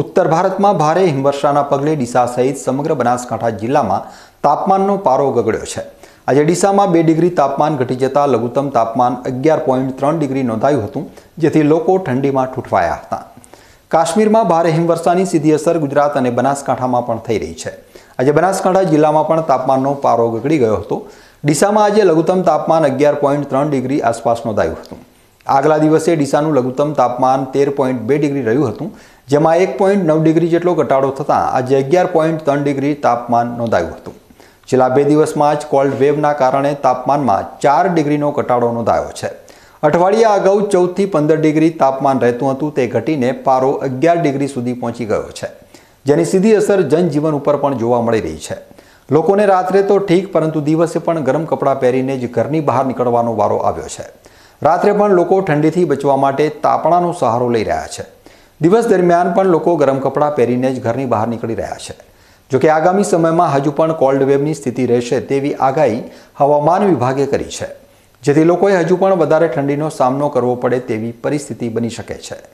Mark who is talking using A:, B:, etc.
A: ઉત્તર ભારતમાં ભારે હિમવર્ષાના પગલે ડીસા સહિત સમગ્ર બનાસકાંઠા જિલ્લામાં તાપમાનનો પારો ગગડ્યો છે. આજે ડીસામાં બે ડિગ્રી તાપમાન ઘટી જતાં લઘુત્તમ તાપમાન અગિયાર પોઈન્ટ ત્રણ ડિગ્રી નોંધાયું હતું, જેથી લોકો ઠંડીમાં ઠૂંઠવાયા હતા. કાશ્મીરમાં ભારે હિમવર્ષાની સીધી અસર ગુજરાત અને બનાસકાંઠામાં પણ થઈ રહી છે. આજે બનાસકાંઠા જિલ્લામાં પણ તાપમાનનો પારો ગગડી ગયો હતો. ડીસામાં આજે લઘુત્તમ તાપમાન અગિયાર પોઈન્ટ ત્રણ ડિગ્રી આસપાસ નોંધાયું હતું. આગલા દિવસે ડીસાનું લઘુત્તમ તાપમાન તેર પોઈન્ટ બે ડિગ્રી રહ્યું હતું જેમાં એક પોઈન્ટ નવ ડિગ્રી જેટલો ઘટાડો થતાં આજે અગિયાર પોઈન્ટ ત્રણ ડિગ્રી તાપમાન નોંધાયું હતું. છેલ્લા બે દિવસમાં જ કોલ્ડ વેવના કારણે તાપમાનમાં ચાર ડિગ્રીનો ઘટાડો નોંધાયો છે. અઠવાડિયા અગાઉ ચૌદથી પંદર ડિગ્રી તાપમાન રહેતું હતું, તે ઘટીને પારો અગિયાર ડિગ્રી સુધી પહોંચી ગયો છે, જેની સીધી અસર જનજીવન ઉપર પણ જોવા મળી રહી છે. લોકોને રાત્રે તો ઠીક, પરંતુ દિવસે પણ ગરમ કપડાં પહેરીને જ ઘરની બહાર નીકળવાનો વારો આવ્યો છે. રાત્રે પણ લોકો ઠંડીથી બચવા માટે તાપણાનો સહારો લઈ રહ્યા છે. દિવસ દરમિયાન પણ લોકો ગરમ કપડાં પહેરીને જ ઘરની બહાર નીકળી રહ્યા છે. જોકે આગામી સમયમાં હજુ પણ કોલ્ડ વેવની સ્થિતિ રહેશે તેવી આગાહી હવામાન વિભાગે કરી છે. જેથી લોકોએ હજુ પણ વધારે ઠંડીનો સામનો કરવો પડે તેવી પરિસ્થિતિ બની શકે છે.